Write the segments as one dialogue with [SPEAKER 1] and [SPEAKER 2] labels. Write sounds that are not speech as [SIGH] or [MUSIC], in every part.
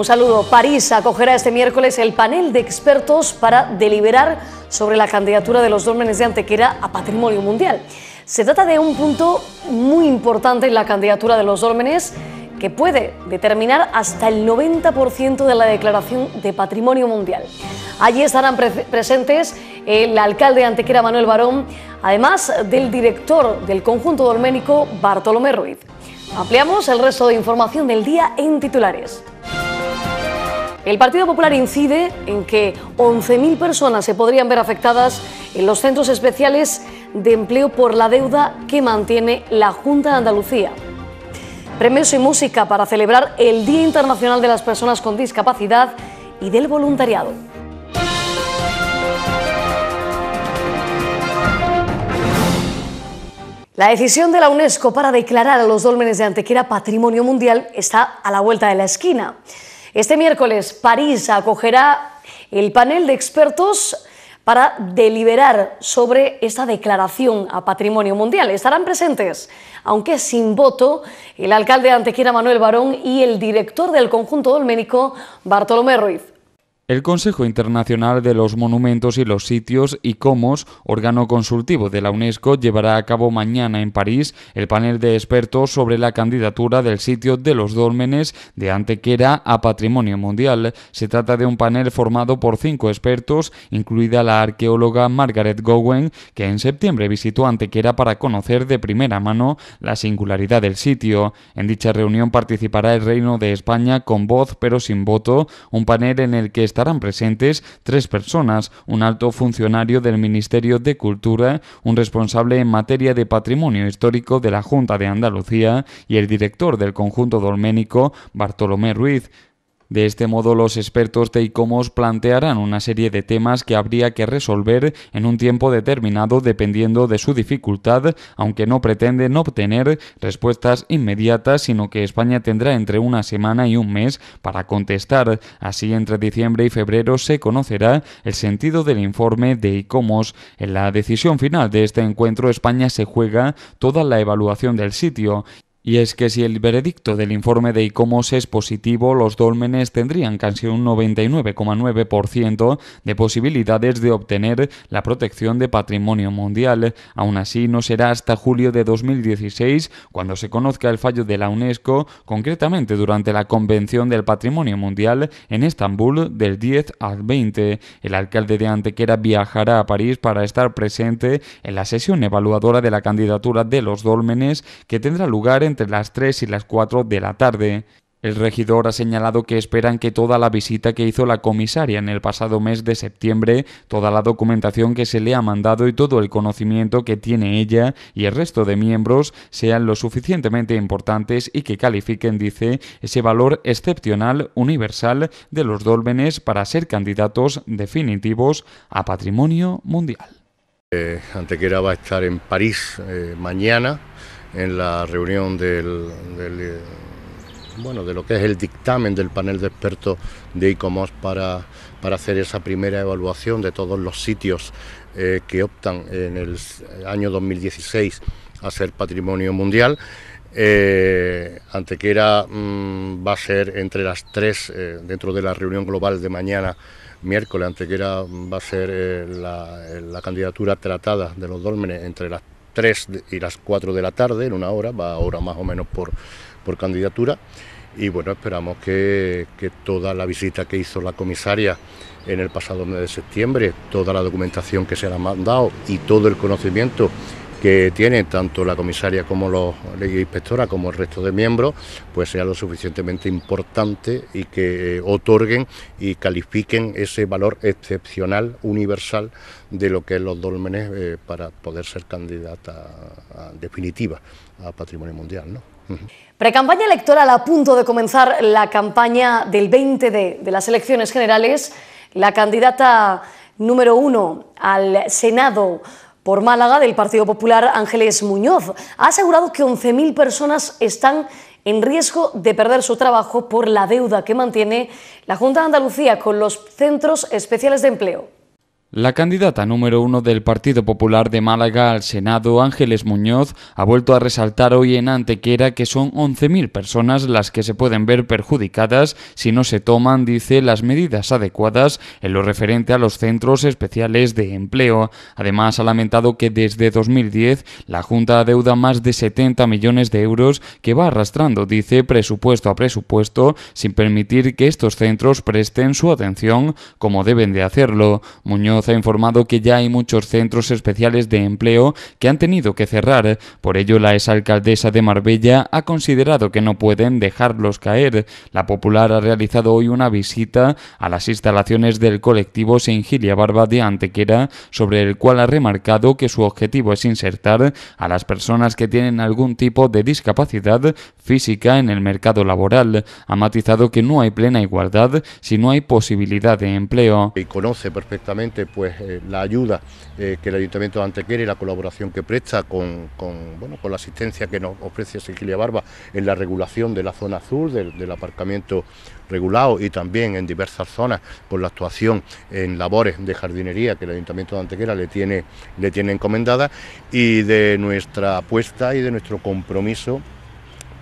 [SPEAKER 1] Un saludo. París acogerá este miércoles el panel de expertos para deliberar sobre la candidatura de los dólmenes de Antequera a Patrimonio Mundial. Se trata de un punto muy importante en la candidatura de los dólmenes que puede determinar hasta el 90% de la declaración de Patrimonio Mundial. Allí estarán presentes el alcalde de Antequera, Manuel Barón, además del director del conjunto dolménico, Bartolomé Ruiz. Ampliamos el resto de información del día en titulares. El Partido Popular incide en que 11.000 personas se podrían ver afectadas en los centros especiales de empleo por la deuda que mantiene la Junta de Andalucía. Premios y música para celebrar el Día Internacional de las Personas con Discapacidad y del Voluntariado. La decisión de la UNESCO para declarar a los dólmenes de Antequera Patrimonio Mundial está a la vuelta de la esquina. Este miércoles París acogerá el panel de expertos para deliberar sobre esta declaración a patrimonio mundial. Estarán presentes, aunque sin voto, el alcalde de Antequera Manuel Barón y el director del conjunto dolménico Bartolomé Ruiz.
[SPEAKER 2] El Consejo Internacional de los Monumentos y los Sitios, ICOMOS, órgano consultivo de la UNESCO, llevará a cabo mañana en París el panel de expertos sobre la candidatura del sitio de los dólmenes de Antequera a Patrimonio Mundial. Se trata de un panel formado por cinco expertos, incluida la arqueóloga Margaret Gowen, que en septiembre visitó Antequera para conocer de primera mano la singularidad del sitio. En dicha reunión participará el Reino de España con voz pero sin voto, un panel en el que está estarán presentes tres personas, un alto funcionario del Ministerio de Cultura, un responsable en materia de patrimonio histórico de la Junta de Andalucía y el director del conjunto dolménico, Bartolomé Ruiz. De este modo, los expertos de ICOMOS plantearán una serie de temas que habría que resolver en un tiempo determinado dependiendo de su dificultad, aunque no pretenden obtener respuestas inmediatas, sino que España tendrá entre una semana y un mes para contestar. Así, entre diciembre y febrero se conocerá el sentido del informe de ICOMOS. En la decisión final de este encuentro, España se juega toda la evaluación del sitio y es que si el veredicto del informe de ICOMOS es positivo, los dólmenes tendrían casi un 99,9% de posibilidades de obtener la protección de patrimonio mundial. Aún así, no será hasta julio de 2016 cuando se conozca el fallo de la UNESCO, concretamente durante la Convención del Patrimonio Mundial en Estambul del 10 al 20. El alcalde de Antequera viajará a París para estar presente en la sesión evaluadora de la candidatura de los dólmenes que tendrá lugar en entre las 3 y las 4 de la tarde. El regidor ha señalado que esperan que toda la visita que hizo la comisaria en el pasado mes de septiembre, toda la documentación que se le ha mandado y todo el conocimiento que tiene ella y el resto de miembros sean lo suficientemente importantes y que califiquen, dice, ese valor excepcional universal de los dólmenes para ser candidatos definitivos a patrimonio mundial.
[SPEAKER 3] Eh, Antequera va a estar en París eh, mañana en la reunión del, eh, bueno, de lo que es el dictamen del panel de expertos de ICOMOS para, para hacer esa primera evaluación de todos los sitios eh, que optan en el año 2016 a ser patrimonio mundial. Eh, Antequera mm, va a ser entre las tres, eh, dentro de la reunión global de mañana, miércoles, Antequera va a ser la, la candidatura tratada de los dólmenes entre las 3 y las 4 de la tarde, en una hora, va ahora más o menos por, por candidatura. Y bueno, esperamos que, que toda la visita que hizo la comisaria en el pasado mes de septiembre, toda la documentación que se le ha mandado y todo el conocimiento que tiene tanto la comisaria como la inspectora como el resto de miembros, pues sea lo suficientemente importante y que eh, otorguen y califiquen ese valor excepcional, universal de lo que es los dólmenes eh, para poder ser candidata definitiva a Patrimonio Mundial. ¿no?
[SPEAKER 1] Precampaña electoral a punto de comenzar la campaña del 20 de, de las elecciones generales. La candidata número uno al Senado por Málaga del Partido Popular, Ángeles Muñoz, ha asegurado que 11.000 personas están en riesgo de perder su trabajo por la deuda que mantiene la Junta de Andalucía con los centros especiales de empleo.
[SPEAKER 2] La candidata número uno del Partido Popular de Málaga al Senado, Ángeles Muñoz, ha vuelto a resaltar hoy en Antequera que son 11.000 personas las que se pueden ver perjudicadas si no se toman, dice, las medidas adecuadas en lo referente a los centros especiales de empleo. Además, ha lamentado que desde 2010 la Junta adeuda más de 70 millones de euros que va arrastrando, dice, presupuesto a presupuesto, sin permitir que estos centros presten su atención como deben de hacerlo. Muñoz ha informado que ya hay muchos centros especiales de empleo que han tenido que cerrar. Por ello, la exalcaldesa de Marbella ha considerado que no pueden dejarlos caer. La Popular ha realizado hoy una visita a las instalaciones del colectivo Sin Gilia Barba de Antequera, sobre el cual ha remarcado que su objetivo es insertar a las personas que tienen algún tipo de discapacidad física en el mercado laboral. Ha matizado que no hay plena igualdad si no hay posibilidad de empleo.
[SPEAKER 3] Y conoce perfectamente pues eh, la ayuda eh, que el Ayuntamiento de Antequera y la colaboración que presta con, bueno, con la asistencia que nos ofrece Sigilia Barba en la regulación de la zona azul, del, aparcamiento regulado y también en diversas zonas por la actuación en labores de jardinería que el Ayuntamiento de Antequera le tiene, le tiene encomendada y de nuestra apuesta y de nuestro compromiso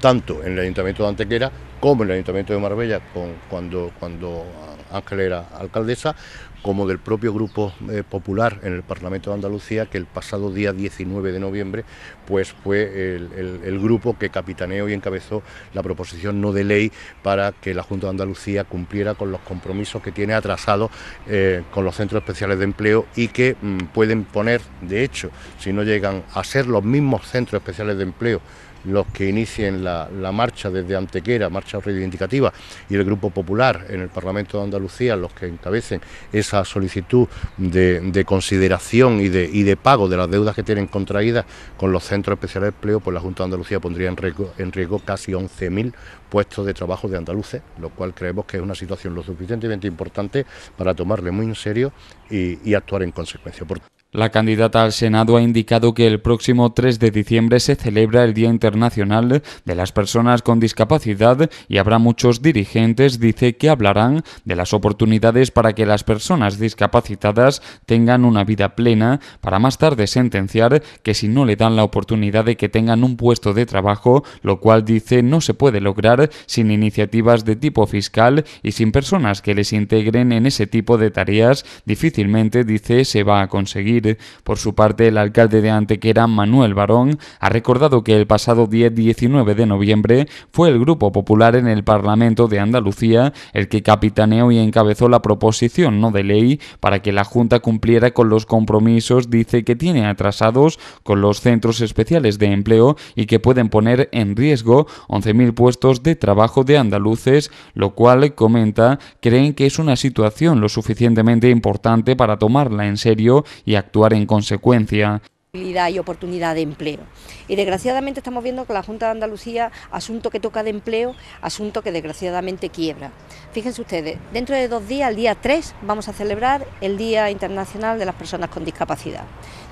[SPEAKER 3] tanto en el Ayuntamiento de Antequera como en el Ayuntamiento de Marbella con, cuando, cuando Ángel era alcaldesa, como del propio Grupo eh, Popular en el Parlamento de Andalucía, que el pasado día 19 de noviembre pues fue el, grupo que capitaneó y encabezó la proposición no de ley para que la Junta de Andalucía cumpliera con los compromisos que tiene atrasados eh, con los centros especiales de empleo y que mm, pueden poner, de hecho, si no llegan a ser los mismos centros especiales de empleo, los que inicien la, marcha desde Antequera, marcha reivindicativa, y el Grupo Popular en el Parlamento de Andalucía, los que encabecen esa solicitud de, consideración y de, pago de las deudas que tienen contraídas con los centros especiales de empleo, pues la Junta de Andalucía pondría en riesgo, en riesgo casi 11.000 puestos de trabajo de andaluces, lo cual creemos que es una situación lo suficientemente importante para tomarle muy en serio y actuar en consecuencia.
[SPEAKER 2] La candidata al Senado ha indicado que el próximo 3 de diciembre se celebra el Día Internacional de las Personas con Discapacidad y habrá muchos dirigentes, dice, que hablarán de las oportunidades para que las personas discapacitadas tengan una vida plena, para más tarde sentenciar que si no le dan la oportunidad de que tengan un puesto de trabajo, lo cual dice no se puede lograr sin iniciativas de tipo fiscal y sin personas que les integren en ese tipo de tareas, difícilmente, dice, se va a conseguir. Por su parte, el alcalde de Antequera, Manuel Barón, ha recordado que el pasado día 19 de noviembre fue el Grupo Popular en el Parlamento de Andalucía el que capitaneó y encabezó la proposición no de ley para que la Junta cumpliera con los compromisos, dice que tiene atrasados con los centros especiales de empleo y que pueden poner en riesgo 11.000 puestos de trabajo de andaluces, lo cual, comenta, creen que es una situación lo suficientemente importante para tomarla en serio y actuar en consecuencia
[SPEAKER 4] y oportunidad de empleo. Y desgraciadamente estamos viendo que la Junta de Andalucía, asunto que toca de empleo, asunto que desgraciadamente quiebra. Fíjense ustedes, dentro de dos días, el día 3, vamos a celebrar el Día Internacional de las Personas con Discapacidad.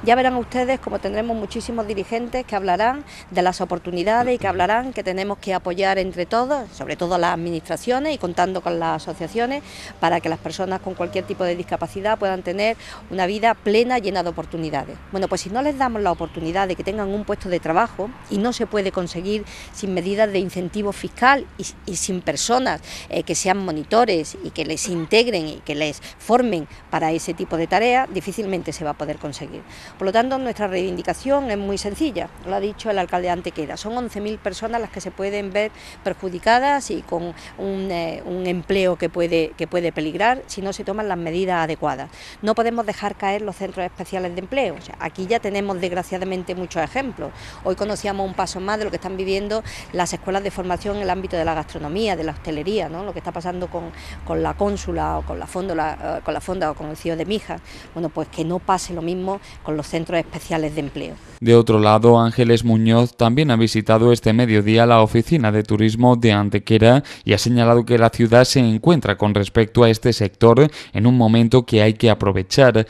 [SPEAKER 4] Ya verán ustedes como tendremos muchísimos dirigentes que hablarán de las oportunidades y que hablarán que tenemos que apoyar entre todos, sobre todo las administraciones y contando con las asociaciones, para que las personas con cualquier tipo de discapacidad puedan tener una vida plena, llena de oportunidades. Bueno, pues si no les damos la oportunidad de que tengan un puesto de trabajo, y no se puede conseguir sin medidas de incentivo fiscal y, sin personas eh, que sean monitores y que les integren y que les formen para ese tipo de tareas, difícilmente se va a poder conseguir. Por lo tanto, nuestra reivindicación es muy sencilla, lo ha dicho el alcalde Antequera, son 11.000 personas las que se pueden ver perjudicadas y con eh, un, empleo que puede, que puede peligrar si no se toman las medidas adecuadas. No podemos dejar caer los centros especiales de empleo, aquí ya tenemos desgraciadamente muchos ejemplos. Hoy conocíamos un paso más de lo que están viviendo las escuelas de formación en el ámbito de la gastronomía, de la hostelería, ¿no? lo que está pasando con, con la cónsula o con la, fonda, eh, con la fonda o con el CIO de Mijas. Bueno, pues que no pase lo mismo con los centros especiales de empleo.
[SPEAKER 2] De otro lado, Ángeles Muñoz también ha visitado este mediodía la oficina de turismo de Antequera y ha señalado que la ciudad se encuentra con respecto a este sector en un momento que hay que aprovechar.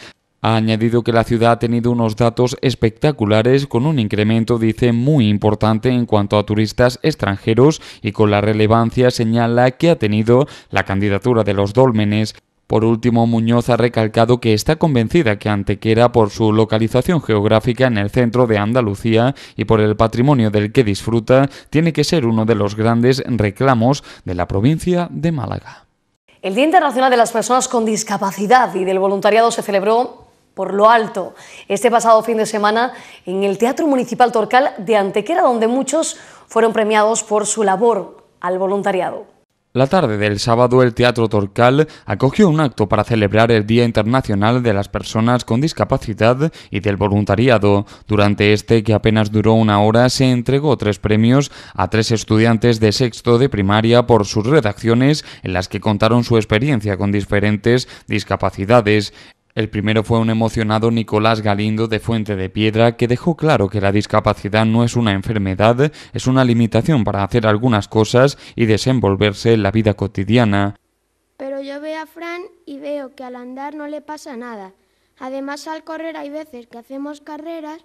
[SPEAKER 2] Ha añadido que la ciudad ha tenido unos datos espectaculares con un incremento, dice, muy importante en cuanto a turistas extranjeros y con la relevancia señala que ha tenido la candidatura de los dólmenes Por último, Muñoz ha recalcado que está convencida que Antequera, por su localización geográfica en el centro de Andalucía y por el patrimonio del que disfruta, tiene que ser uno de los grandes reclamos de la provincia de Málaga.
[SPEAKER 1] El Día Internacional de las Personas con Discapacidad y del Voluntariado se celebró por lo alto este pasado fin de semana en el Teatro Municipal Torcal de Antequera, donde muchos fueron premiados por su labor al voluntariado.
[SPEAKER 2] La tarde del sábado el Teatro Torcal acogió un acto para celebrar el Día Internacional de las Personas con Discapacidad y del Voluntariado. Durante este, que apenas duró una hora, se entregó tres premios a tres estudiantes de sexto de primaria por sus redacciones en las que contaron su experiencia con diferentes discapacidades. El primero fue un emocionado Nicolás Galindo de Fuente de Piedra que dejó claro que la discapacidad no es una enfermedad, es una limitación para hacer algunas cosas y desenvolverse en la vida cotidiana.
[SPEAKER 5] Pero yo veo a Fran y veo que al andar no le pasa nada. Además al correr hay veces que hacemos carreras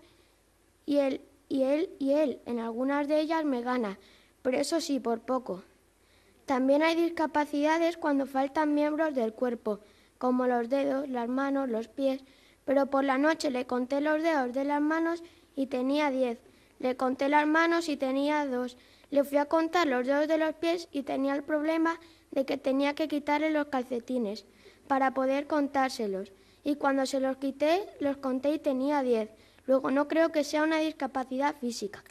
[SPEAKER 5] y él y él y él en algunas de ellas me gana, pero eso sí por poco. También hay discapacidades cuando faltan miembros del cuerpo como los dedos, las manos, los pies, pero por la noche le conté los dedos de las manos y tenía diez. Le conté las manos y tenía dos. Le fui a contar los dedos de los pies y tenía el problema de que tenía que quitarle los calcetines para poder contárselos. Y cuando se los quité, los conté y tenía diez. Luego no creo que sea una discapacidad física.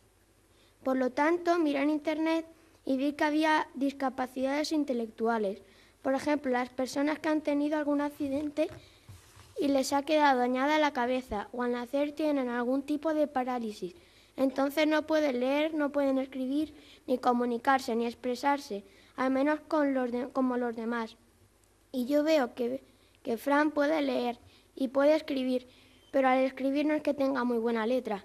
[SPEAKER 5] Por lo tanto, miré en internet y vi que había discapacidades intelectuales. Por ejemplo, las personas que han tenido algún accidente y les ha quedado dañada la cabeza o al nacer tienen algún tipo de parálisis. Entonces no pueden leer, no pueden escribir, ni comunicarse, ni expresarse, al menos con los como los demás. Y yo veo que, que Fran puede leer y puede escribir, pero al escribir no es que tenga muy buena letra.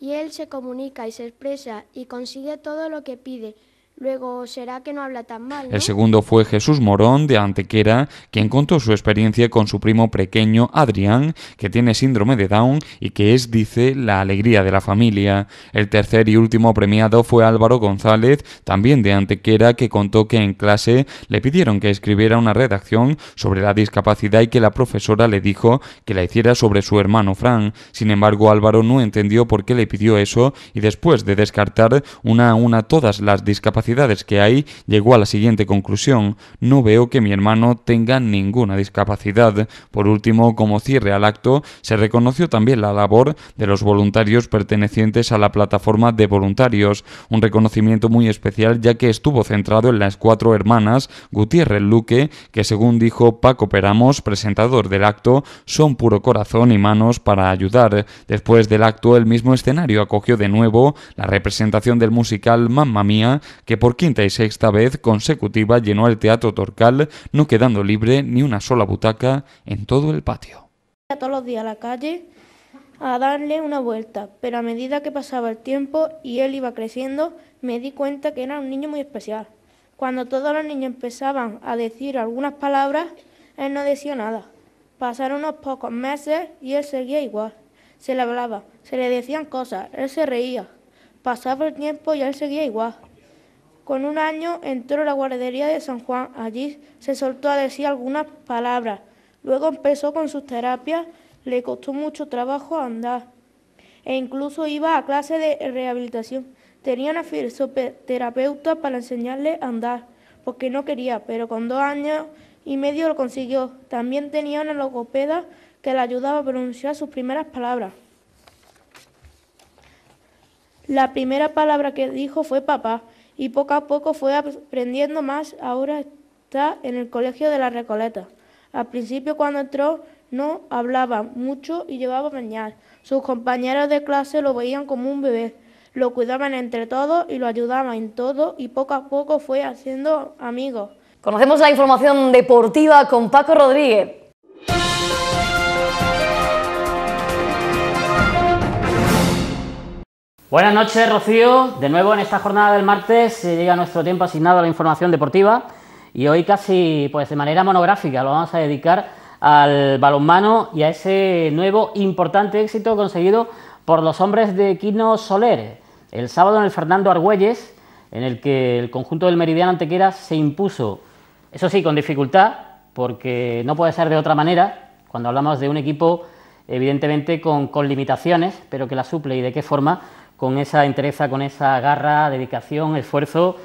[SPEAKER 5] Y él se comunica y se expresa y consigue todo lo que pide, Luego, ¿será que no habla tan mal?
[SPEAKER 2] El segundo fue Jesús Morón de Antequera, quien contó su experiencia con su primo pequeño Adrián, que tiene síndrome de Down y que es, dice, la alegría de la familia. El tercer y último premiado fue Álvaro González, también de Antequera, que contó que en clase le pidieron que escribiera una redacción sobre la discapacidad y que la profesora le dijo que la hiciera sobre su hermano Fran. Sin embargo, Álvaro no entendió por qué le pidió eso y después de descartar una a una todas las discapacidades que hay, llegó a la siguiente conclusión, no veo que mi hermano tenga ninguna discapacidad. Por último, como cierre al acto, se reconoció también la labor de los voluntarios pertenecientes a la plataforma de voluntarios, un reconocimiento muy especial ya que estuvo centrado en las cuatro hermanas Gutiérrez Luque, que según dijo Paco Peramos, presentador del acto, son puro corazón y manos para ayudar. Después del acto, el mismo escenario acogió de nuevo la representación del musical Mamma Mía, que por quinta y sexta vez consecutiva llenó el Teatro Torcal, no quedando libre ni una sola butaca en todo el patio.
[SPEAKER 6] Todos los días a la calle a darle una vuelta, pero a medida que pasaba el tiempo y él iba creciendo, me di cuenta que era un niño muy especial. Cuando todos los niños empezaban a decir algunas palabras, él no decía nada. Pasaron unos pocos meses y él seguía igual. Se le hablaba, se le decían cosas, él se reía. Pasaba el tiempo y él seguía igual. Con un año entró a la guardería de San Juan. Allí se soltó a decir algunas palabras. Luego empezó con sus terapias. Le costó mucho trabajo andar. E incluso iba a clase de rehabilitación. Tenía una fisioterapeuta para enseñarle a andar, porque no quería, pero con dos años y medio lo consiguió. También tenía una logopeda que le ayudaba a pronunciar sus primeras palabras. La primera palabra que dijo fue papá y poco a poco fue aprendiendo más. Ahora está en el colegio de la Recoleta. Al principio cuando entró no hablaba mucho y llevaba a bañar. Sus compañeros de clase lo veían como un bebé. Lo cuidaban entre todos y lo ayudaban en todo y poco a poco fue haciendo amigos.
[SPEAKER 1] Conocemos la información deportiva con Paco Rodríguez.
[SPEAKER 7] Buenas noches, Rocío. De nuevo en esta jornada del martes llega nuestro tiempo asignado a la información deportiva y hoy casi pues de manera monográfica lo vamos a dedicar al balonmano y a ese nuevo importante éxito conseguido por los hombres de Quino Soler. El sábado en el Fernando Argüelles, en el que el conjunto del Meridiano Antequera se impuso, eso sí, con dificultad, porque no puede ser de otra manera cuando hablamos de un equipo evidentemente con, con limitaciones, pero que la suple y de qué forma, con esa entereza, con esa garra, dedicación, esfuerzo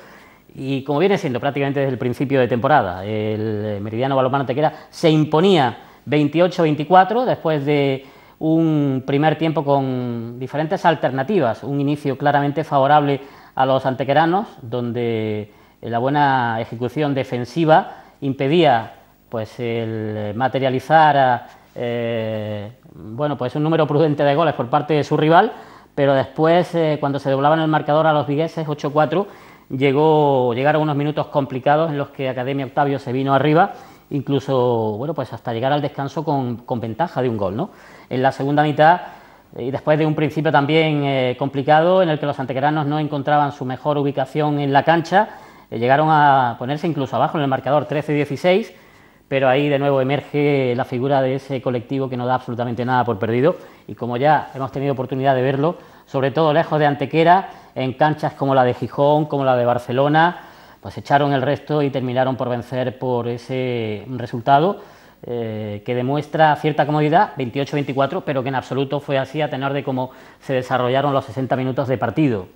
[SPEAKER 7] y como viene siendo prácticamente desde el principio de temporada. El Meridiano Balonmano Tequera se imponía 28-24 después de un primer tiempo con diferentes alternativas, un inicio claramente favorable a los antequeranos, donde la buena ejecución defensiva impedía pues el materializar eh, bueno, pues un número prudente de goles por parte de su rival, pero después, eh, cuando se doblaba en el marcador a los vigueses, 8-4, llegó, llegaron unos minutos complicados en los que Academia Octavio se vino arriba, incluso, bueno, pues hasta llegar al descanso con, con ventaja de un gol, ¿no? En la segunda mitad, y después de un principio también eh, complicado, en el que los antequeranos no encontraban su mejor ubicación en la cancha, llegaron a ponerse incluso abajo en el marcador 13-16, pero ahí de nuevo emerge la figura de ese colectivo que no da absolutamente nada por perdido y como ya hemos tenido oportunidad de verlo, sobre todo lejos de Antequera, en canchas como la de Gijón, como la de Barcelona, pues echaron el resto y terminaron por vencer por ese resultado eh, que demuestra cierta comodidad, 28-24, pero que en absoluto fue así a tenor de cómo se desarrollaron los 60 minutos de partido.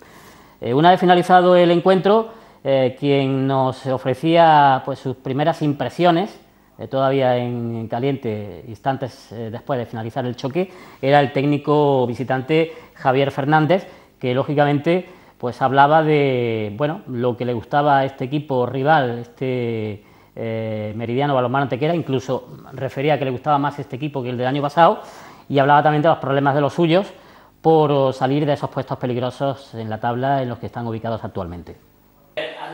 [SPEAKER 7] Eh, una vez finalizado el encuentro, eh, quien nos ofrecía pues, sus primeras impresiones eh, todavía en, caliente, instantes eh, después de finalizar el choque, era el técnico visitante Javier Fernández, que lógicamente pues hablaba de bueno, lo que le gustaba a este equipo rival, este eh, Meridiano Balonmano Tequera, incluso refería que le gustaba más este equipo que el del año pasado, y hablaba también de los problemas de los suyos por salir de esos puestos peligrosos en la tabla en los que están ubicados actualmente.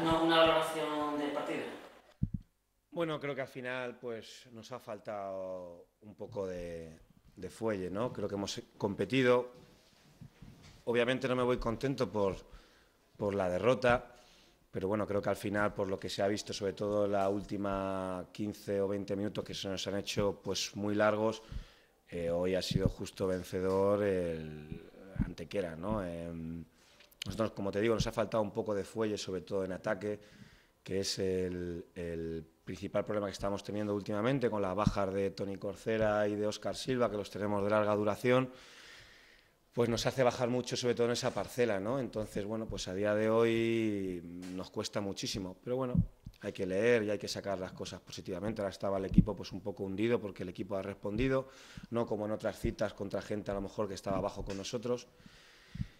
[SPEAKER 8] Una valoración
[SPEAKER 9] bueno, creo que al final pues nos ha faltado un poco de, fuelle, ¿no? Creo que hemos competido. Obviamente no me voy contento por, por la derrota, pero bueno, creo que al final, por lo que se ha visto, sobre todo la última 15 o 20 minutos que se nos han hecho pues muy largos, eh, hoy ha sido justo vencedor el Antequera, ¿no? Em, nosotros, como te digo, nos ha faltado un poco de fuelle, sobre todo en ataque, que es el, el principal problema que estamos teniendo últimamente con las bajas de Tony Corcera y de Oscar Silva, que los tenemos de larga duración, pues nos hace bajar mucho, sobre todo en esa parcela, ¿no? Entonces, bueno, pues a día de hoy nos cuesta muchísimo, pero bueno, hay que leer y hay que sacar las cosas positivamente. Ahora estaba el equipo pues un poco hundido porque el equipo ha respondido, no como en otras citas contra gente a lo mejor que estaba abajo con nosotros.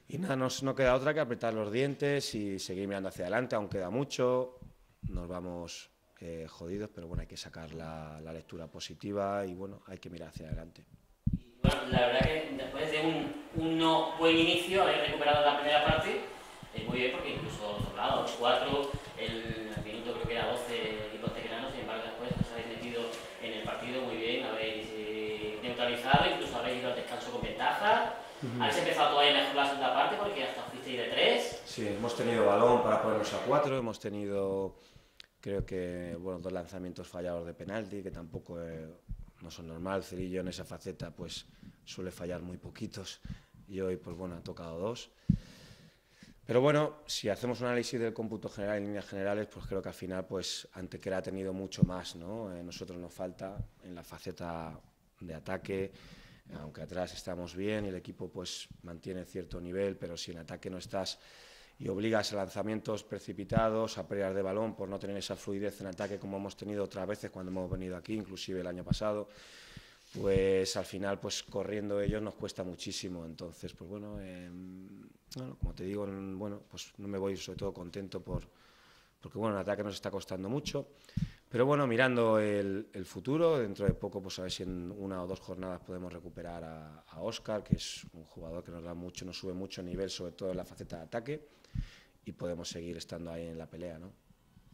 [SPEAKER 9] Y nada, nos, no queda otra que apretar los dientes y seguir mirando hacia adelante, aún queda mucho. Nos vamos eh, jodidos, pero bueno, hay que sacar la, lectura positiva y bueno, hay que mirar hacia adelante.
[SPEAKER 8] bueno, la verdad que después de un, no buen inicio, habéis recuperado la primera parte, es muy bien porque incluso sobrado 8-4, el minuto creo que era 12 equipos teclanos, sin embargo después os habéis metido en el partido muy bien, habéis eh, neutralizado, incluso habéis ido al descanso con ventaja. Habéis empezado todavía mejor la segunda parte porque hasta fuisteis de 3.
[SPEAKER 9] Sí, hemos tenido balón para ponernos a 4, hemos tenido Creo que, bueno, dos lanzamientos fallados de penalti, que tampoco no son normal. Cerillo en esa faceta pues suele fallar muy poquitos y hoy, pues bueno, ha tocado dos. Pero bueno, si hacemos un análisis del cómputo general en líneas generales, pues creo que al final, pues Antequera ha tenido mucho más, ¿no? Eh, nosotros nos falta en la faceta de ataque, aunque atrás estamos bien y el equipo pues mantiene cierto nivel, pero si en ataque no estás y obligas a lanzamientos precipitados, a pelear de balón por no tener esa fluidez en ataque como hemos tenido otras veces cuando hemos venido aquí, inclusive el año pasado, pues al final pues corriendo ellos nos cuesta muchísimo. Entonces, pues bueno, em, como te digo, bueno, pues no me voy sobre todo contento por porque bueno, el ataque nos está costando mucho. Pero bueno, mirando el, futuro, dentro de poco, pues a ver si en una o dos jornadas podemos recuperar a, a Oscar, que es un jugador que nos da mucho, nos sube mucho nivel, sobre todo en la faceta de ataque y podemos seguir estando ahí en la pelea, ¿no?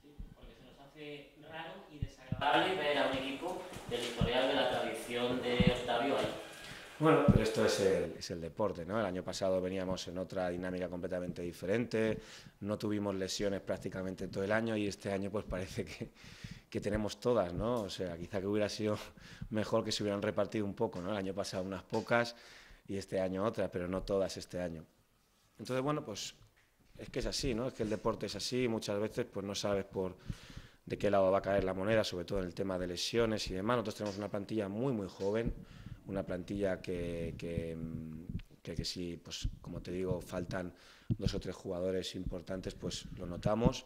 [SPEAKER 8] Sí, porque se nos hace raro y desagradable ver a un equipo del historial de la tradición de Octavio ahí.
[SPEAKER 9] Bueno, pero esto es el, es el, deporte, ¿no? El año pasado veníamos en otra dinámica completamente diferente, no tuvimos lesiones prácticamente todo el año y este año pues parece que, que tenemos todas, ¿no? O sea, quizá que hubiera sido mejor que se hubieran repartido un poco, ¿no? El año pasado unas pocas y este año otras, pero no todas este año. Entonces, bueno, pues es que es así, ¿no? Es que el deporte es así y muchas veces pues no sabes por de qué lado va a caer la moneda, sobre todo en el tema de lesiones y demás. Nosotros tenemos una plantilla muy, muy joven, una plantilla que, que, que, si, pues, como te digo, faltan dos o tres jugadores importantes, pues lo notamos.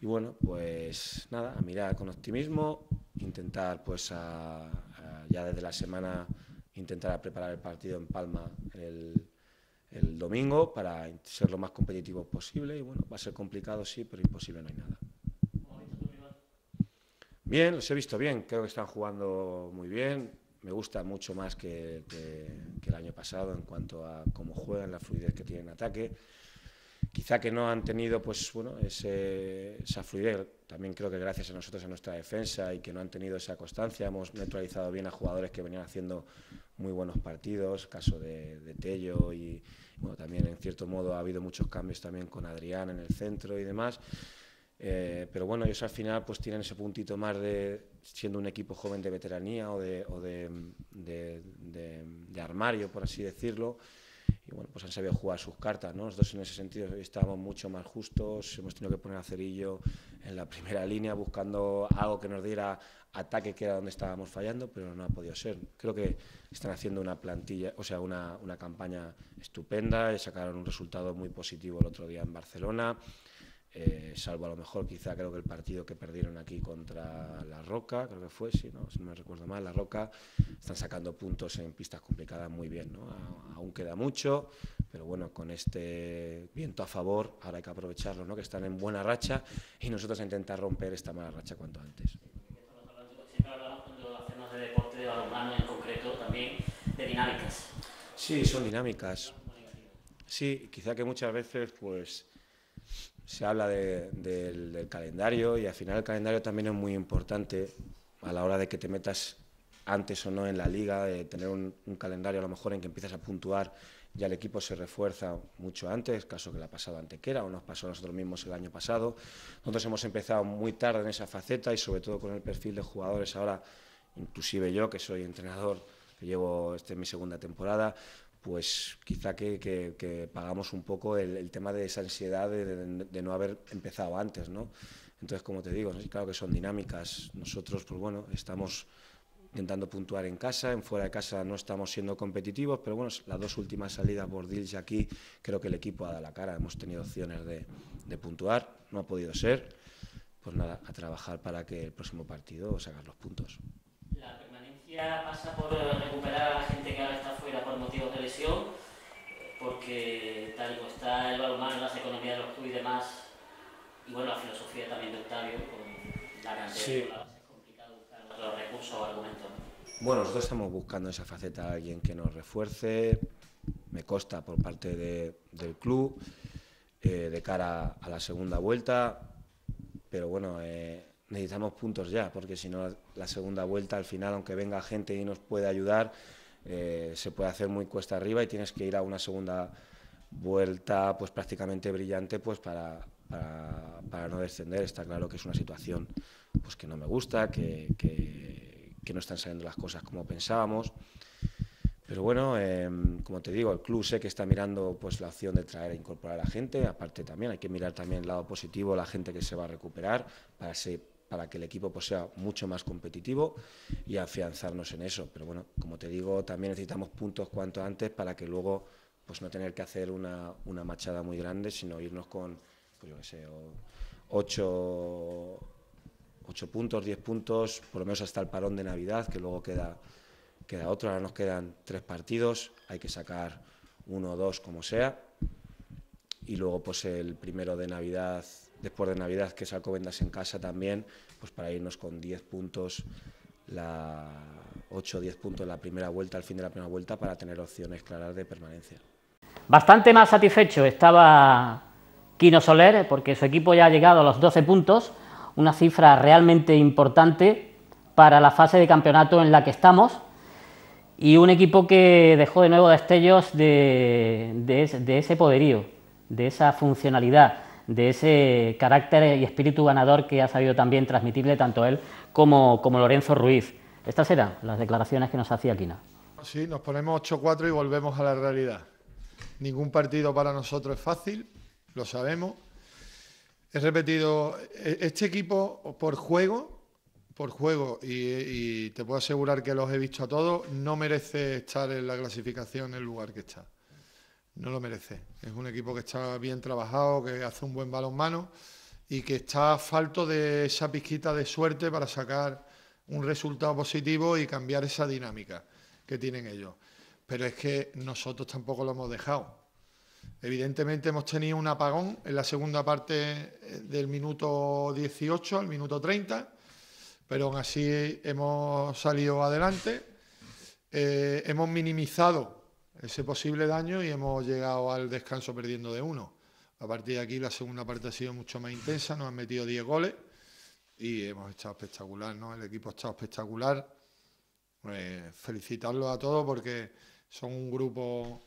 [SPEAKER 9] Y bueno, pues nada, a mirar con optimismo, intentar pues ya desde la semana intentar preparar el partido en Palma el domingo para ser lo más competitivo posible y bueno, va a ser complicado sí, pero imposible no hay nada. Bien, los he visto bien, creo que están jugando muy bien, me gusta mucho más que, el año pasado en cuanto a cómo juegan, la fluidez que tienen en ataque. Quizá que no han tenido pues, bueno, esa fluidez, también creo que gracias a nosotros, a nuestra defensa y que no han tenido esa constancia, hemos neutralizado bien a jugadores que venían haciendo muy buenos partidos, caso de, Tello y bueno, también en cierto modo ha habido muchos cambios también con Adrián en el centro y demás. Eh, pero bueno, ellos al final pues tienen ese puntito más de siendo un equipo joven de veteranía o de, o de, armario, por así decirlo. Y bueno, pues han sabido jugar sus cartas, ¿no? Nosotros en ese sentido estábamos mucho más justos, hemos tenido que poner a Cerillo en la primera línea buscando algo que nos diera ataque que era donde estábamos fallando, pero no ha podido ser. Creo que están haciendo una plantilla, o sea, una, una campaña estupenda, y sacaron un resultado muy positivo el otro día en Barcelona. Eh, salvo a lo mejor quizá creo que el partido que perdieron aquí contra La Roca, creo que fue, si no, no me recuerdo mal, La Roca, están sacando puntos en pistas complicadas muy bien, ¿no? aún queda mucho, pero bueno, con este viento a favor, ahora hay que aprovecharlo, ¿no? que están en buena racha y nosotros intentar romper esta mala racha cuanto antes. Sí, son dinámicas. Sí, quizá que muchas veces pues se habla del, calendario y al final el calendario también es muy importante a la hora de que te metas antes o no en la liga, de tener un, calendario a lo mejor en que empiezas a puntuar, ya el equipo se refuerza mucho antes, caso que le ha pasado Antequera o nos pasó a nosotros mismos el año pasado. Nosotros hemos empezado muy tarde en esa faceta y sobre todo con el perfil de jugadores ahora, inclusive yo que soy entrenador, que llevo este mi segunda temporada, pues quizá que, pagamos un poco el, tema de esa ansiedad de, no haber empezado antes, ¿no? Entonces, como te digo, claro que son dinámicas. Nosotros, pues bueno, estamos intentando puntuar en casa, en fuera de casa no estamos siendo competitivos, pero bueno, las dos últimas salidas por Dils aquí creo que el equipo ha dado la cara, hemos tenido opciones de, de puntuar, no ha podido ser, pues nada, a trabajar para que el próximo partido sacar los puntos
[SPEAKER 8] pasa por recuperar a la gente que ahora está fuera por motivos de lesión, porque tal como está el balonmano, las economías de los clubes y demás, y bueno, la filosofía también de Octavio, con la cantidad de es complicado buscar otros recursos o argumentos.
[SPEAKER 9] Bueno, nosotros estamos buscando esa faceta, alguien que nos refuerce, me consta por parte del club, eh, de cara a la segunda vuelta, pero bueno, eh, necesitamos puntos ya, porque si no la segunda vuelta al final, aunque venga gente y nos pueda ayudar, eh, se puede hacer muy cuesta arriba y tienes que ir a una segunda vuelta pues prácticamente brillante pues para, para, no descender. Está claro que es una situación pues que no me gusta, que, que, no están saliendo las cosas como pensábamos. Pero bueno, em, como te digo, el club sé que está mirando pues la opción de traer e incorporar a gente. Aparte también hay que mirar también el lado positivo, la gente que se va a recuperar para ser para que el equipo pues, sea mucho más competitivo y afianzarnos en eso. Pero bueno, como te digo, también necesitamos puntos cuanto antes para que luego pues no tener que hacer una, una machada muy grande, sino irnos con, pues yo qué sé, ocho, ocho puntos, diez puntos, por lo menos hasta el parón de Navidad, que luego queda, queda otro. Ahora nos quedan tres partidos, hay que sacar uno o dos como sea. Y luego pues el primero de Navidad después de Navidad, que sacó vendas en casa también, pues para irnos con 10 puntos, la 8 o 10 puntos la primera vuelta, al fin de la primera vuelta, para tener opciones claras de permanencia.
[SPEAKER 7] Bastante más satisfecho estaba Quino Soler, porque su equipo ya ha llegado a los 12 puntos, una cifra realmente importante para la fase de campeonato en la que estamos, y un equipo que dejó de nuevo destellos de, de ese poderío, de esa funcionalidad de ese carácter y espíritu ganador que ha sabido también transmitirle tanto él como, como Lorenzo Ruiz. Estas eran las declaraciones que nos hacía Quina.
[SPEAKER 10] Sí, nos ponemos 8-4 y volvemos a la realidad. Ningún partido para nosotros es fácil, lo sabemos, He repetido, e- este equipo por juego, por juego, y, y te puedo asegurar que los he visto a todos, no merece estar en la clasificación en el lugar que está. No lo merece. Es un equipo que está bien trabajado, que hace un buen balonmano y que está falto de esa pizquita de suerte para sacar un resultado positivo y cambiar esa dinámica que tienen ellos. Pero es que nosotros tampoco lo hemos dejado. Evidentemente hemos tenido un apagón en la segunda parte eh, del minuto 18 al minuto 30, pero aún así hemos salido adelante, eh, hemos minimizado ese posible daño y hemos llegado al descanso perdiendo de uno. A partir de aquí la segunda parte ha sido mucho más intensa, nos han metido 10 goles y hemos estado espectacular, ¿no? El equipo ha estado espectacular. Eh, felicitarlos a todos porque son un grupo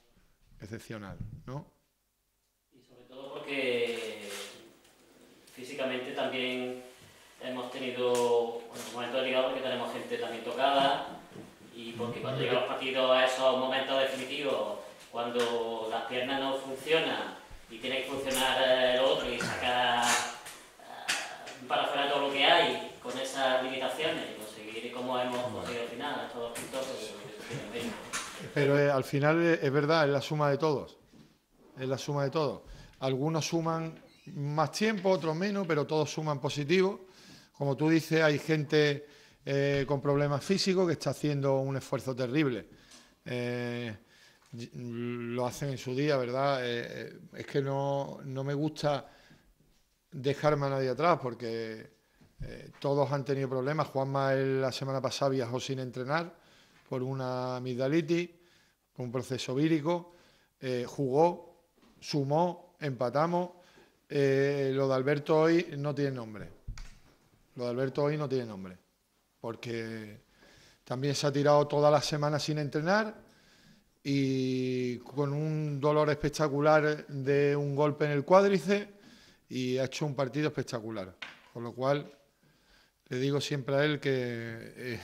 [SPEAKER 10] excepcional, ¿no?
[SPEAKER 8] Y sobre todo porque físicamente también hemos tenido bueno, momentos delicados porque tenemos gente también tocada y porque cuando llegan los partidos a esos momentos definitivos, cuando las piernas no funcionan y tiene que funcionar el otro y sacar eh, para afuera todo lo que hay con esas limitaciones y conseguir como hemos conseguido al final estos dos puntos.
[SPEAKER 10] Pero eh, al final eh, es verdad, es la suma de todos. Es la suma de todos. Algunos suman más tiempo, otros menos, pero todos suman positivo. Como tú dices, hay gente eh, con problemas físicos que está haciendo un esfuerzo terrible. Eh, lo hacen en su día, ¿verdad? Eh, es que no, no me gusta dejarme a nadie atrás porque todos han tenido problemas. Juanma el- la semana pasada viajó sin entrenar por una amigdalitis, por un proceso vírico, jugó, sumó, empatamos. Lo de Alberto hoy no tiene nombre. Lo de Alberto hoy no tiene nombre, porque también se ha tirado toda la semana sin entrenar y con un dolor espectacular de un golpe en el cuádriceps y ha hecho un partido espectacular. Con lo cual, le digo siempre a él que eh,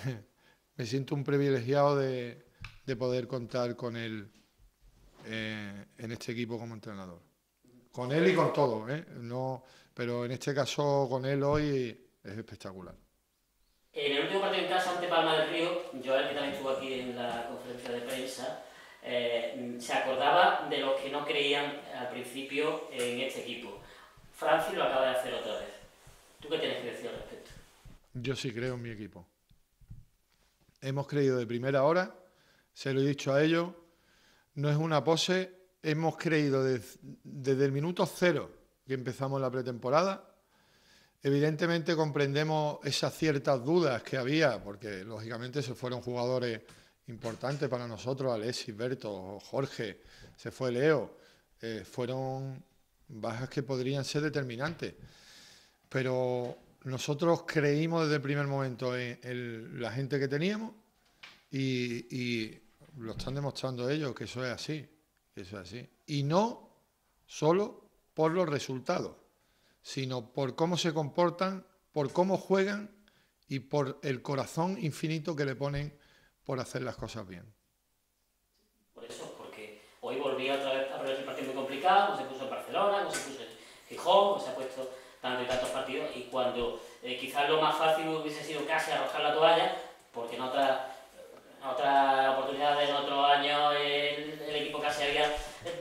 [SPEAKER 10] me siento un privilegiado de, de poder contar con él eh, en este equipo como entrenador. Con él y con todo, ¿eh? No, pero en este caso con él hoy es espectacular.
[SPEAKER 8] En el último partido en casa ante Palma del Río, Joel, que también estuvo aquí en la conferencia de prensa, eh, se acordaba de los que no creían al principio en este equipo. Francis lo acaba de hacer otra vez. ¿Tú qué tienes que decir al respecto?
[SPEAKER 10] Yo sí creo en mi equipo. Hemos creído de primera hora, se lo he dicho a ellos, no es una pose, hemos creído des- desde el minuto cero que empezamos la pretemporada. Evidentemente comprendemos esas ciertas dudas que había, porque lógicamente se fueron jugadores importantes para nosotros, Alexis, Berto, Jorge, se fue Leo, eh, fueron bajas que podrían ser determinantes pero nosotros creímos desde el primer momento en, la gente que teníamos y, y lo están demostrando ellos que eso es así, que eso es así. Y no solo por los resultados, sino por cómo se comportan, por cómo juegan y por el corazón infinito que le ponen por hacer las cosas bien.
[SPEAKER 8] Por eso, porque hoy volvía otra vez a perder un partido muy complicado, no se puso en Barcelona, no se puso en Gijón, no se ha puesto tanto y tantos partidos, y cuando eh, quizás lo más fácil hubiese sido casi arrojar la toalla, porque en otra, en otra oportunidad, en otro año, el, el equipo casi había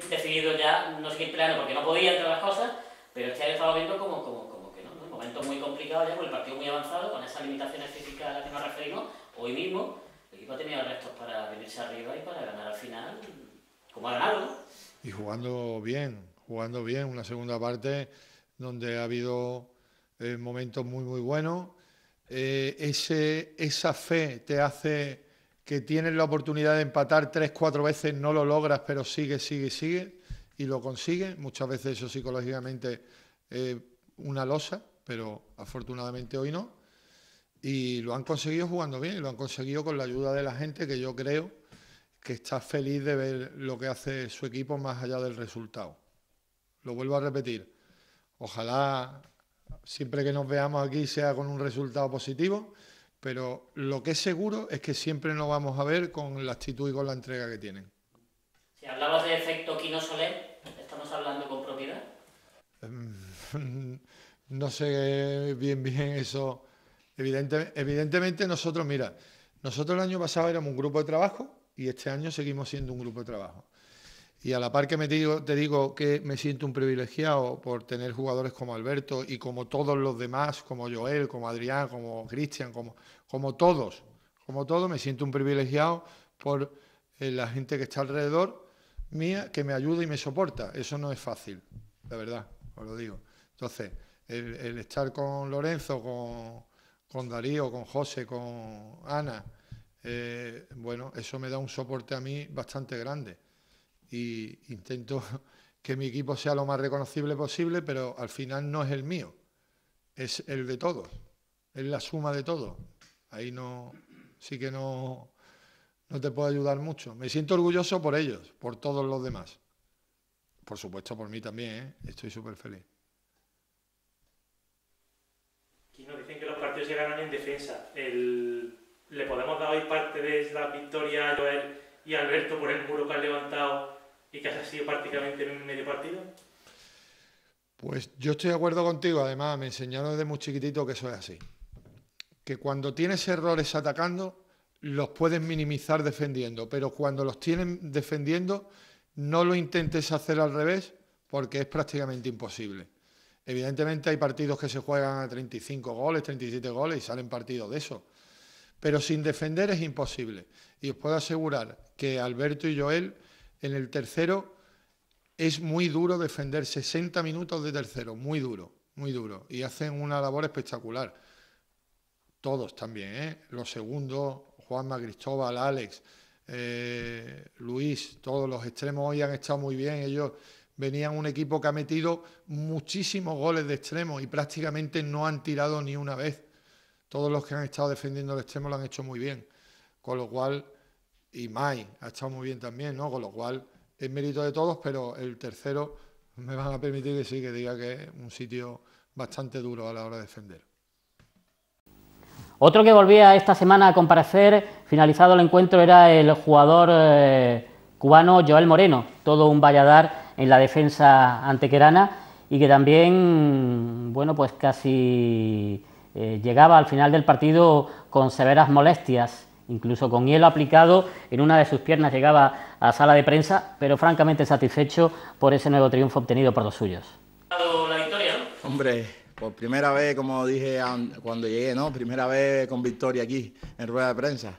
[SPEAKER 8] decidido ya no seguir peleando porque no podía entre las cosas, pero este año estaba viendo como, como, como que no, ¿no? momentos muy complicados ya con el partido muy avanzado, con esas limitaciones físicas a las que nos referimos, hoy mismo el equipo ha tenido restos para venirse arriba y para ganar al final, como ha ganado.
[SPEAKER 10] Y jugando bien, jugando bien, una segunda parte donde ha habido eh, momentos muy, muy buenos. Eh, ese, esa fe te hace que tienes la oportunidad de empatar tres, cuatro veces, no lo logras, pero sigue, sigue, sigue y lo consigues. Muchas veces eso psicológicamente es una losa, pero afortunadamente hoy no. Y lo han conseguido jugando bien, y lo han conseguido con la ayuda de la gente que yo creo que está feliz de ver lo que hace su equipo más allá del resultado. Lo vuelvo a repetir. Ojalá siempre que nos veamos aquí sea con un resultado positivo, pero lo que es seguro es que siempre nos vamos a ver con la actitud y con la entrega que tienen.
[SPEAKER 8] Si hablabas de efecto Quino Soler, ¿estamos hablando con propiedad?
[SPEAKER 10] No sé bien bien eso. evidentemente nosotros, mira, nosotros el año pasado éramos un grupo de trabajo y este año seguimos siendo un grupo de trabajo. Y a la par que me digo, te digo que me siento un privilegiado por tener jugadores como Alberto y como todos los demás, como Joel, como Adrián, como Cristian, como, como todos, como todos, me siento un privilegiado por eh, la gente que está alrededor mía, que me ayuda y me soporta. Eso no es fácil, de verdad, os lo digo. Entonces, el, estar con Lorenzo, con, Darío, con José, con Ana, eh, bueno, eso me da un soporte a mí bastante grande. Y intento [LAUGHS] que mi equipo sea lo más reconocible posible, pero al final no es el mío, es el de todos, es la suma de todos. Ahí no, sí que no, no te puedo ayudar mucho. Me siento orgulloso por ellos, por todos los demás. Por supuesto, por mí también, ¿eh? estoy súper feliz.
[SPEAKER 11] Aquí nos dicen que los partidos se ganan en defensa. ¿Le podemos dar hoy parte de la victoria a Joel y Alberto por el muro que han levantado y que ha sido prácticamente en medio partido?
[SPEAKER 10] Pues yo estoy de acuerdo contigo. Además, me enseñaron desde muy chiquitito que eso es así. Que cuando tienes errores atacando, los puedes minimizar defendiendo, pero cuando los tienen defendiendo, no lo intentes hacer al revés porque es prácticamente imposible. Evidentemente hay partidos que se juegan a 35 goles, 37 goles y salen partidos de eso. Pero sin defender es imposible. Y os puedo asegurar que Alberto y Joel en el tercero es muy duro defender 60 minutos de tercero, muy duro, muy duro. Y hacen una labor espectacular. Todos también, ¿eh? Los segundos, Juanma, Cristóbal, Alex, eh, Luis, todos los extremos hoy han estado muy bien. Ellos venían un equipo que ha metido muchísimos goles de extremo y prácticamente no han tirado ni una vez. Todos los que han estado defendiendo el extremo lo han hecho muy bien. Con lo cual, y Mai ha estado muy bien también, ¿no? Con lo cual es mérito de todos, pero el tercero me van a permitir que sí, que diga que es un sitio bastante duro a la hora de defender.
[SPEAKER 7] Otro que volvía esta semana a comparecer, finalizado el encuentro, era el jugador eh, cubano Joel Moreno, todo un valladar en la defensa antequerana y que también, bueno, pues casi eh, llegaba al final del partido con severas molestias, incluso con hielo aplicado, en una de sus piernas llegaba a sala de prensa, pero francamente satisfecho por ese nuevo triunfo obtenido por los suyos.
[SPEAKER 11] La victoria,
[SPEAKER 12] Hombre, por primera vez, como dije cuando llegué, ¿no? Primera vez con victoria aquí en rueda de prensa.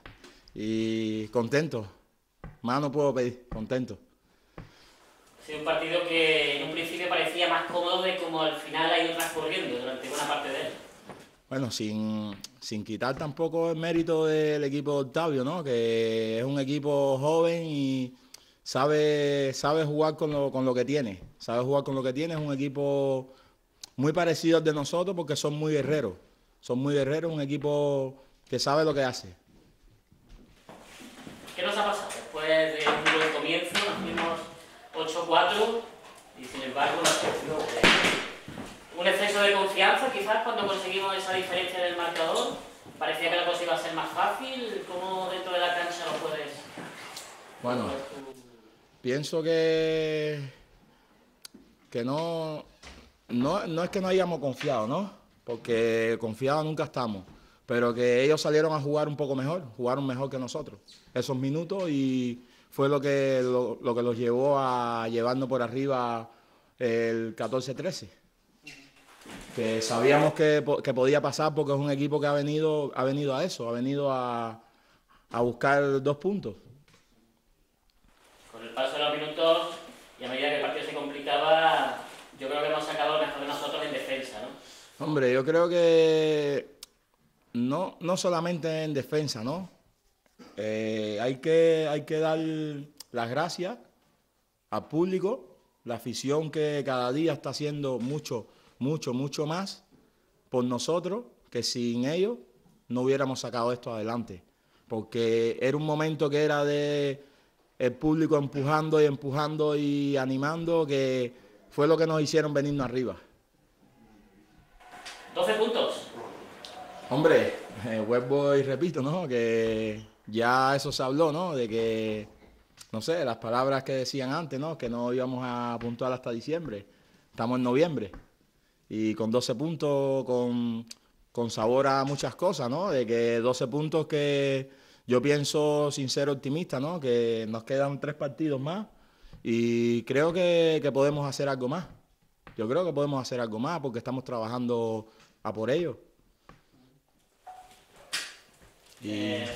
[SPEAKER 12] Y contento. Más no puedo pedir, contento.
[SPEAKER 8] Sido un partido que en un principio parecía más cómodo de como al final ha ido transcurriendo durante buena parte de él.
[SPEAKER 12] Bueno, sin, sin quitar tampoco el mérito del equipo de Octavio, ¿no? Que es un equipo joven y sabe, sabe jugar con lo, con lo que tiene. Sabe jugar con lo que tiene. Es un equipo muy parecidos de nosotros porque son muy guerreros. Son muy guerreros, un equipo que sabe lo que hace.
[SPEAKER 8] ¿Qué nos ha pasado? Después de un buen comienzo, nos fuimos 8-4 y sin embargo un exceso de confianza quizás cuando conseguimos esa diferencia en el marcador. Parecía que la cosa iba a ser más fácil. ¿Cómo dentro de la cancha lo puedes...?
[SPEAKER 12] Bueno, pienso que, que no, no, no es que no hayamos confiado, ¿no? Porque confiados nunca estamos. Pero que ellos salieron a jugar un poco mejor, jugaron mejor que nosotros esos minutos y fue lo que, lo, que los llevó a llevando por arriba el 14-13. Que sabíamos que, podía pasar porque es un equipo que ha venido, ha venido a eso, ha venido a, a buscar dos puntos.
[SPEAKER 8] Con el paso de los minutos y a medida que el partido se complicaba, yo creo que hemos sacado lo mejor de nosotros en defensa, ¿no?
[SPEAKER 12] Hombre, yo creo que no, no solamente en defensa, ¿no? Eh, hay, que, hay que dar las gracias al público, la afición que cada día está haciendo mucho, mucho, mucho más por nosotros, que sin ellos no hubiéramos sacado esto adelante. Porque era un momento que era de el público empujando y empujando y animando que fue lo que nos hicieron venirnos arriba.
[SPEAKER 8] 12 puntos.
[SPEAKER 12] Hombre, eh, vuelvo y repito, ¿no? Que ya eso se habló, ¿no? De que, no sé, las palabras que decían antes, ¿no? Que no íbamos a puntuar hasta diciembre. Estamos en noviembre. y con 12 puntos, con, con sabor a muchas cosas, ¿no? De que 12 puntos que yo pienso, sin ser optimista, ¿no? Que nos quedan tres partidos más y creo que, podemos hacer algo más. Yo creo que podemos hacer algo más porque estamos trabajando a por ello.
[SPEAKER 8] Eh,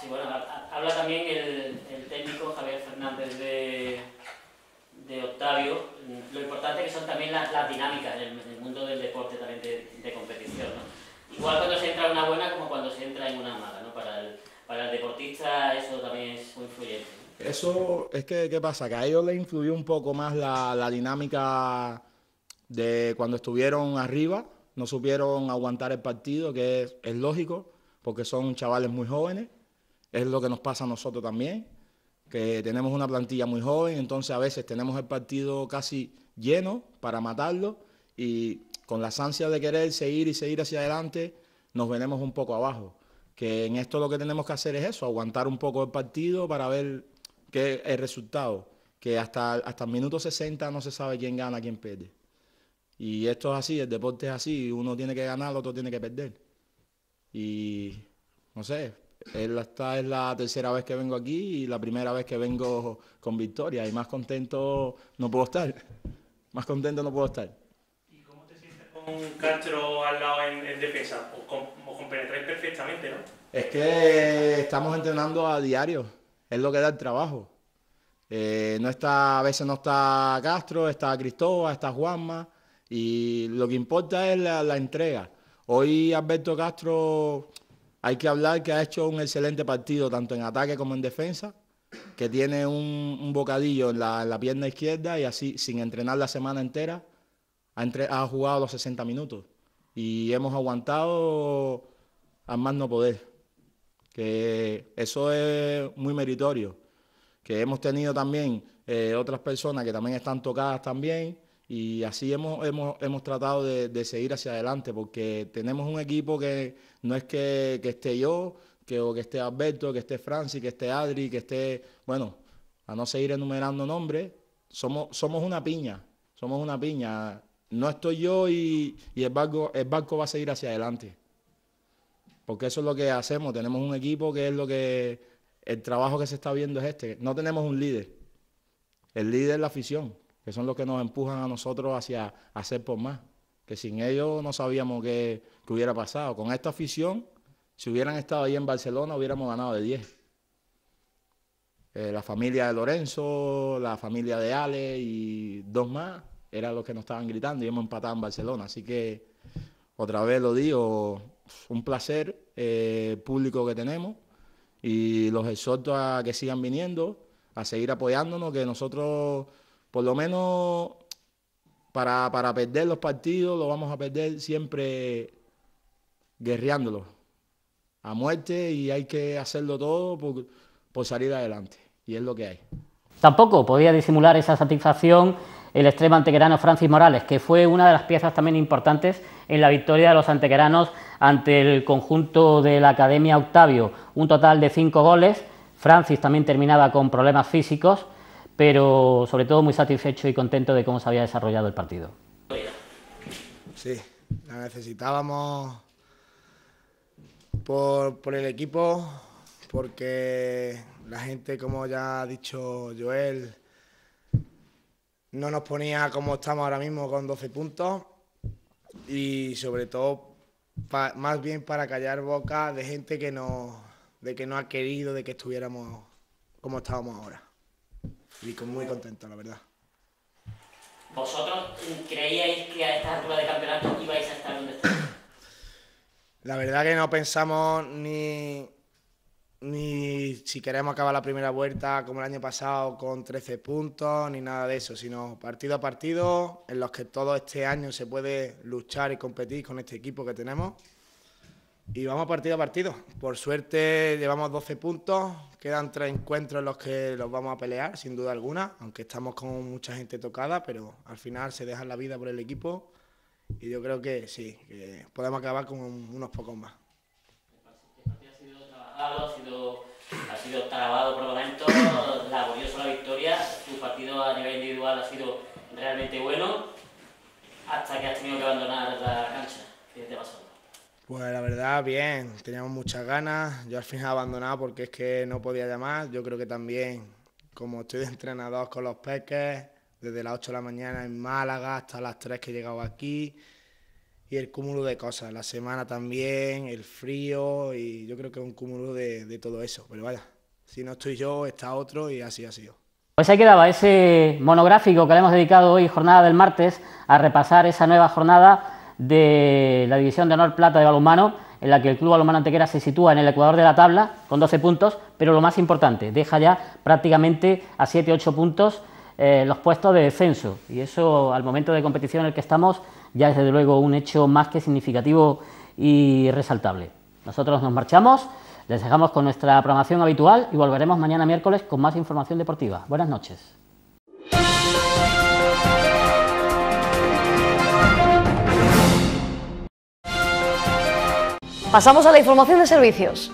[SPEAKER 8] sí, bueno, habla también el, el técnico Javier Fernández de, de Octavio, lo importante que son también las, las dinámicas en mundo del deporte también de, de competición. ¿no? Igual cuando se entra en una buena como cuando se entra en una mala. ¿no? Para, el, para el deportista eso también es muy influyente.
[SPEAKER 12] Eso es que, ¿qué pasa? Que a ellos les influyó un poco más la, la dinámica de cuando estuvieron arriba, no supieron aguantar el partido, que es, es lógico, porque son chavales muy jóvenes, es lo que nos pasa a nosotros también que tenemos una plantilla muy joven, entonces a veces tenemos el partido casi lleno para matarlo y con las ansias de querer seguir y seguir hacia adelante nos venimos un poco abajo. Que en esto lo que tenemos que hacer es eso, aguantar un poco el partido para ver qué es el resultado. Que hasta, hasta el minuto 60 no se sabe quién gana, quién pierde. Y esto es así, el deporte es así, uno tiene que ganar, el otro tiene que perder. Y no sé, esta es la tercera vez que vengo aquí y la primera vez que vengo con victoria y más contento no puedo estar. Más contento no puedo estar.
[SPEAKER 11] ¿Y cómo te sientes con Castro al lado en, defensa? Os, compenetráis perfectamente, ¿no?
[SPEAKER 12] Es que estamos entrenando a diario, es lo que da el trabajo. Eh, no está, a veces no está Castro, está Cristóbal, está Juanma y lo que importa es la, la entrega. Hoy Alberto Castro hay que hablar que ha hecho un excelente partido, tanto en ataque como en defensa, que tiene un, bocadillo en la, pierna izquierda y así, sin entrenar la semana entera, ha, jugado los 60 minutos. Y hemos aguantado a más no poder. Que eso es muy meritorio. Que hemos tenido también eh, otras personas que también están tocadas también y así hemos, hemos, hemos tratado de, de, seguir hacia adelante, porque tenemos un equipo que no es que, esté yo, que, o que esté Alberto, que esté Francis, que esté Adri, que esté, bueno, a no seguir enumerando nombres, somos, somos una piña, somos una piña. No estoy yo y, y el, barco, el barco va a seguir hacia adelante. Porque eso es lo que hacemos, tenemos un equipo que es lo que, el trabajo que se está viendo es este. No tenemos un líder, el líder es la afición que son los que nos empujan a nosotros hacia hacer por más. Que sin ellos no sabíamos qué, hubiera pasado. Con esta afición, si hubieran estado ahí en Barcelona, hubiéramos ganado de 10. Eh, la familia de Lorenzo, la familia de Ale y dos más, eran los que nos estaban gritando y hemos empatado en Barcelona. Así que, otra vez lo digo, un placer eh, público que tenemos y los exhorto a que sigan viniendo, a seguir apoyándonos, que nosotros por lo menos para, perder los partidos lo vamos a perder siempre guerreándolos a muerte y hay que hacerlo todo por, por salir adelante. Y es lo que hay.
[SPEAKER 7] Tampoco podía disimular esa satisfacción el extremo antequerano Francis Morales, que fue una de las piezas también importantes en la victoria de los antequeranos ante el conjunto de la Academia Octavio. Un total de cinco goles. Francis también terminaba con problemas físicos pero sobre todo muy satisfecho y contento de cómo se había desarrollado el partido.
[SPEAKER 13] Sí, la necesitábamos por, el equipo, porque la gente, como ya ha dicho Joel, no nos ponía como estamos ahora mismo con 12 puntos y sobre todo más bien para callar boca de gente que no, de que no ha querido de que estuviéramos como estábamos ahora y muy contento, la verdad.
[SPEAKER 8] ¿Vosotros creíais que a esta altura de campeonato ibais a estar donde estáis?
[SPEAKER 13] La verdad que no pensamos ni, ni si queremos acabar la primera vuelta como el año pasado con 13 puntos, ni nada de eso, sino partido a partido en los que todo este año se puede luchar y competir con este equipo que tenemos y vamos partido a partido. Por suerte llevamos 12 puntos, quedan tres encuentros en los que los vamos a pelear, sin duda alguna, aunque estamos con mucha gente tocada, pero al final se deja la vida por el equipo y yo creo que sí, que podemos acabar con unos pocos más.
[SPEAKER 8] El partido ha sido trabajado, ha sido, ha sido trabado por momentos, laborioso la victoria, su partido a nivel individual ha sido realmente bueno hasta que has tenido que abandonar la cancha? ¿Qué te pasó?
[SPEAKER 13] Pues la verdad, bien, teníamos muchas ganas. Yo al final abandonado porque es que no podía llamar. Yo creo que también, como estoy de entrenador con los peques, desde las 8 de la mañana en Málaga hasta las 3 que he llegado aquí, y el cúmulo de cosas, la semana también, el frío, y yo creo que es un cúmulo de, de todo eso. Pero vaya, si no estoy yo, está otro y así ha sido.
[SPEAKER 7] Pues ahí quedaba ese monográfico que le hemos dedicado hoy, jornada del martes, a repasar esa nueva jornada de la División de Honor Plata de Balonmano, en la que el Club Balonmano Antequera se sitúa en el ecuador de la tabla con 12 puntos, pero lo más importante, deja ya prácticamente a 7-8 puntos eh, los puestos de descenso. Y eso, al momento de competición en el que estamos, ya es desde luego un hecho más que significativo y resaltable. Nosotros nos marchamos, les dejamos con nuestra programación habitual y volveremos mañana miércoles con más información deportiva. Buenas noches.
[SPEAKER 1] Pasamos a la información de servicios.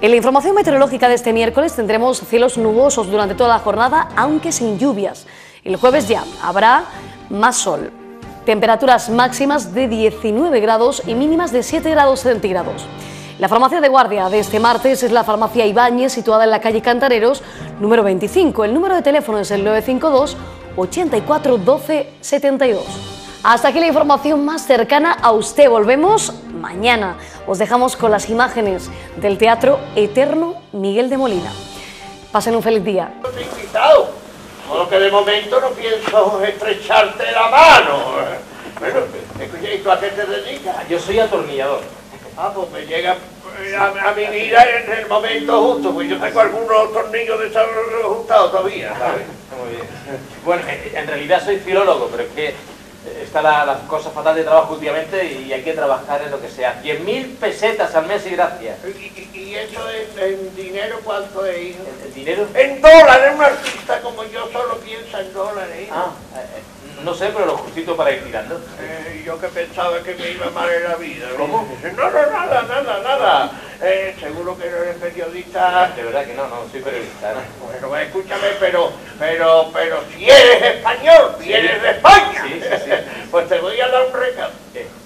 [SPEAKER 1] En la información meteorológica de este miércoles tendremos cielos nubosos durante toda la jornada, aunque sin lluvias. El jueves ya habrá más sol. Temperaturas máximas de 19 grados y mínimas de 7 grados centígrados. La farmacia de guardia de este martes es la farmacia Ibáñez, situada en la calle Cantareros, número 25. El número de teléfono es el 952 84 12 72. Hasta aquí la información más cercana a usted. Volvemos mañana. Os dejamos con las imágenes del Teatro Eterno Miguel de Molina. Pasen un feliz día.
[SPEAKER 14] invitado. Solo que de momento no pienso estrecharte la mano. Bueno, escucha, ¿y tú a qué te dedicas?
[SPEAKER 15] Yo soy atornillador.
[SPEAKER 14] Ah, pues me llega eh, a, a mi vida en el momento justo, pues yo tengo algunos tornillos desajustados todavía, ¿sabes?
[SPEAKER 15] Muy bien. Bueno, en realidad soy filólogo, pero es que está la, la cosa fatal de trabajo últimamente y hay que trabajar en lo que sea. 100.000 pesetas al mes y gracias.
[SPEAKER 14] ¿Y, y eso en, en dinero cuánto es, hijo?
[SPEAKER 15] ¿El dinero?
[SPEAKER 14] En dólares, un artista como yo solo piensa en dólares.
[SPEAKER 15] Ah, eh, no sé, pero lo justito para ir tirando.
[SPEAKER 14] Eh, yo que pensaba que me iba mal en la vida.
[SPEAKER 15] ¿Cómo?
[SPEAKER 14] No, no, nada, nada, nada. Eh, seguro que no eres periodista.
[SPEAKER 15] De verdad que no, no soy periodista. ¿no?
[SPEAKER 14] Bueno, escúchame, pero, pero, pero si eres español, vienes de España.
[SPEAKER 15] Sí, sí, sí. [LAUGHS]
[SPEAKER 14] Pues te voy a dar un recado.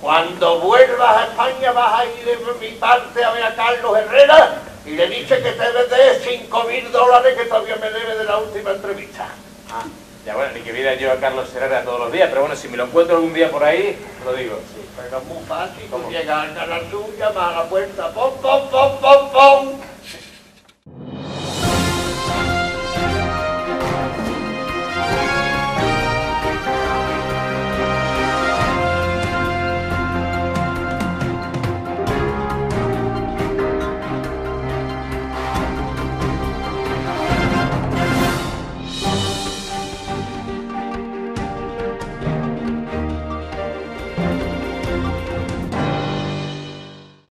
[SPEAKER 14] Cuando vuelvas a España vas a ir de mi parte a ver a Carlos Herrera y le dices que te debe 5 mil dólares que todavía me debe de la última entrevista.
[SPEAKER 15] Ah, ya bueno, ni que viera yo a Carlos Herrera todos los días, pero bueno, si me lo encuentro algún día por ahí, lo digo.
[SPEAKER 14] Pero es muy fácil, tú llegas al Canal Sur, llamas a la puerta, pom, pom, pom, pom, pom,